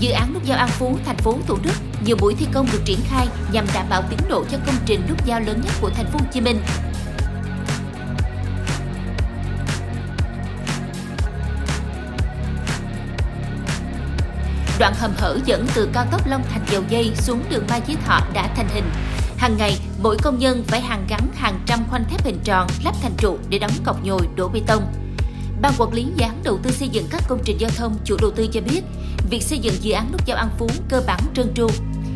Dự án nút giao An Phú, thành phố Thủ Đức, nhiều buổi thi công được triển khai nhằm đảm bảo tiến độ cho công trình nút giao lớn nhất của thành phố Hồ Chí Minh. Đoạn hầm hở dẫn từ cao tốc Long Thành Dầu Dây xuống đường Mai Chí Thọ đã thành hình. Hàng ngày, mỗi công nhân phải hàng gắn hàng trăm khoanh thép hình tròn lắp thành trụ để đóng cọc nhồi đổ bê tông. Ban quản lý dự án đầu tư xây dựng các công trình giao thông chủ đầu tư cho biết, việc xây dựng dự án nút giao An Phú cơ bản trơn tru.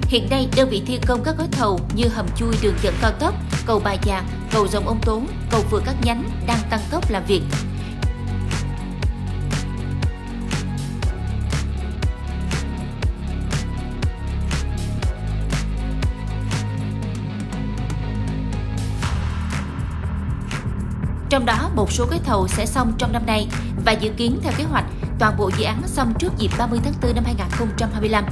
Hiện nay, đơn vị thi công các gói thầu như hầm chui đường dẫn cao tốc, cầu Bà Già, cầu dòng ông Tố, cầu vượt các nhánh đang tăng tốc làm việc. Trong đó, một số gói thầu sẽ xong trong năm nay và dự kiến theo kế hoạch, toàn bộ dự án xong trước dịp 30 tháng 4 năm 2025.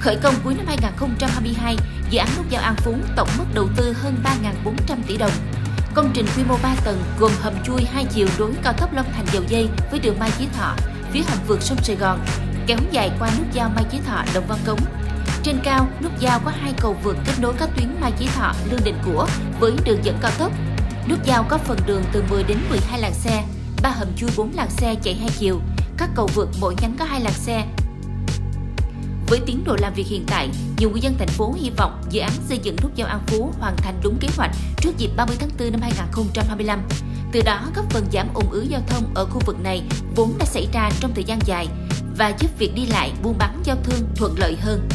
Khởi công cuối năm 2022, dự án nút giao An Phú tổng mức đầu tư hơn 3.400 tỷ đồng. Công trình quy mô 3 tầng gồm hầm chui hai chiều nối cao tốc Long Thành Dầu Dây với đường Mai Chí Thọ, phía hầm vượt sông Sài Gòn, kéo dài qua nút giao Mai Chí Thọ Đồng Văn Cống. Trên cao, nút giao có hai cầu vượt kết nối các tuyến Mai Chí Thọ, Lương Định Của với đường dẫn cao tốc. Nút giao có phần đường từ 10 đến 12 làn xe, ba hầm chui 4 làn xe chạy hai chiều, các cầu vượt mỗi nhánh có hai làn xe, với tiến độ làm việc hiện tại, nhiều người dân thành phố hy vọng dự án xây dựng nút giao An Phú hoàn thành đúng kế hoạch trước dịp 30 tháng 4 năm 2025. Từ đó góp phần giảm ủng ứ giao thông ở khu vực này vốn đã xảy ra trong thời gian dài và giúp việc đi lại buôn bán giao thương thuận lợi hơn.